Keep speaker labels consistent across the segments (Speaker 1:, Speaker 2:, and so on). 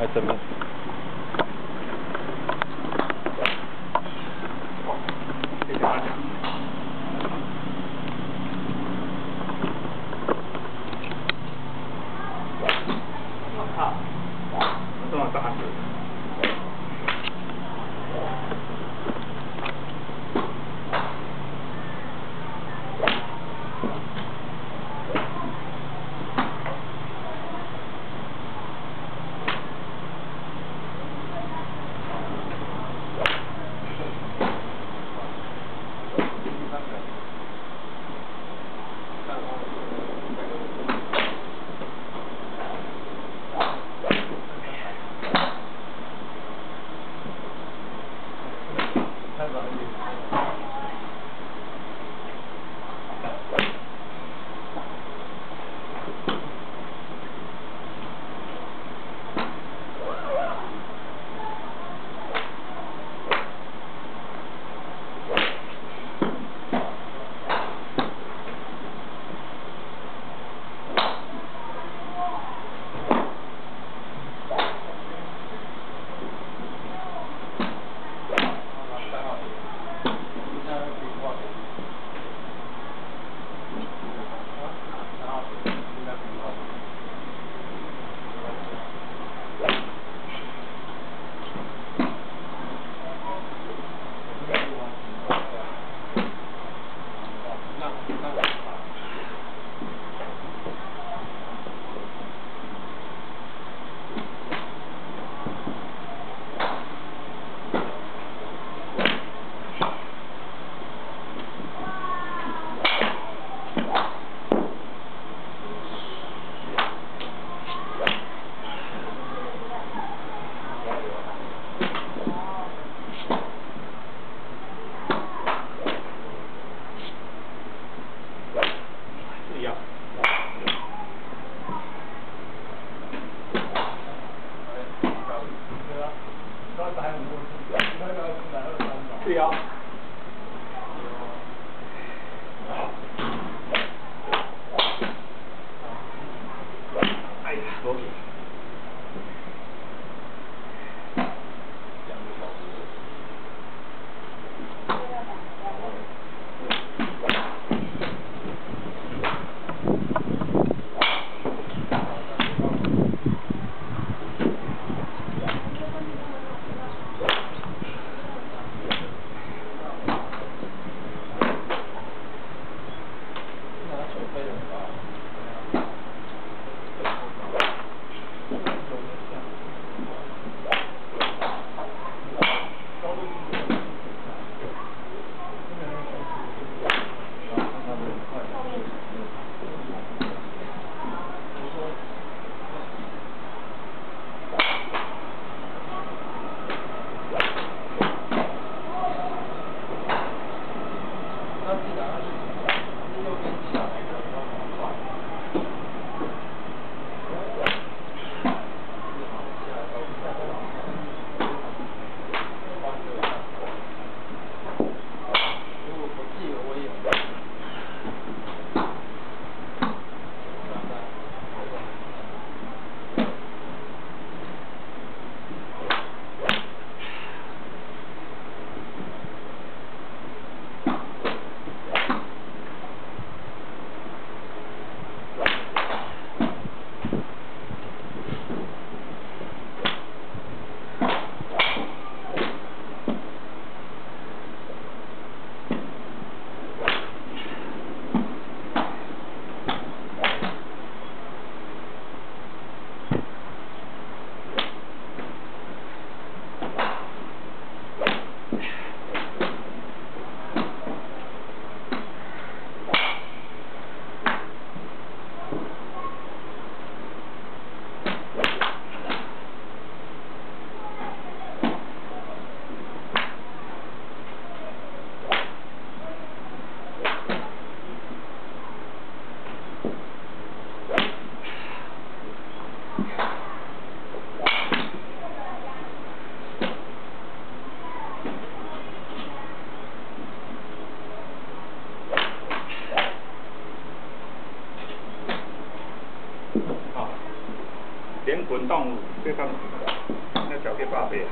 Speaker 1: 安排正面。
Speaker 2: 谢谢大家。我靠，这么扎实。连滚动舞，
Speaker 3: 对方那小给八倍。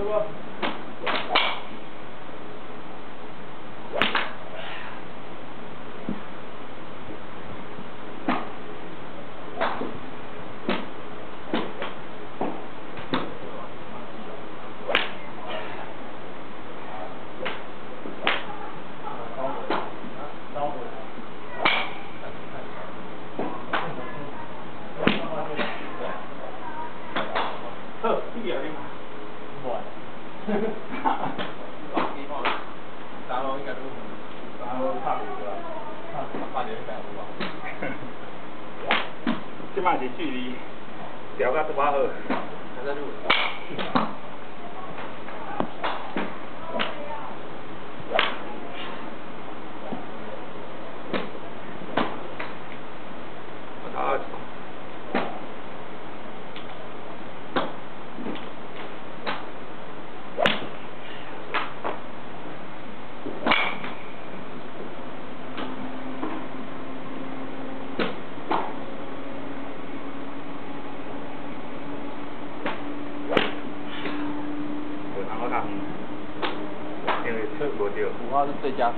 Speaker 2: sowas.
Speaker 3: 即摆是距离调到多好？
Speaker 2: 还在录。五号是最佳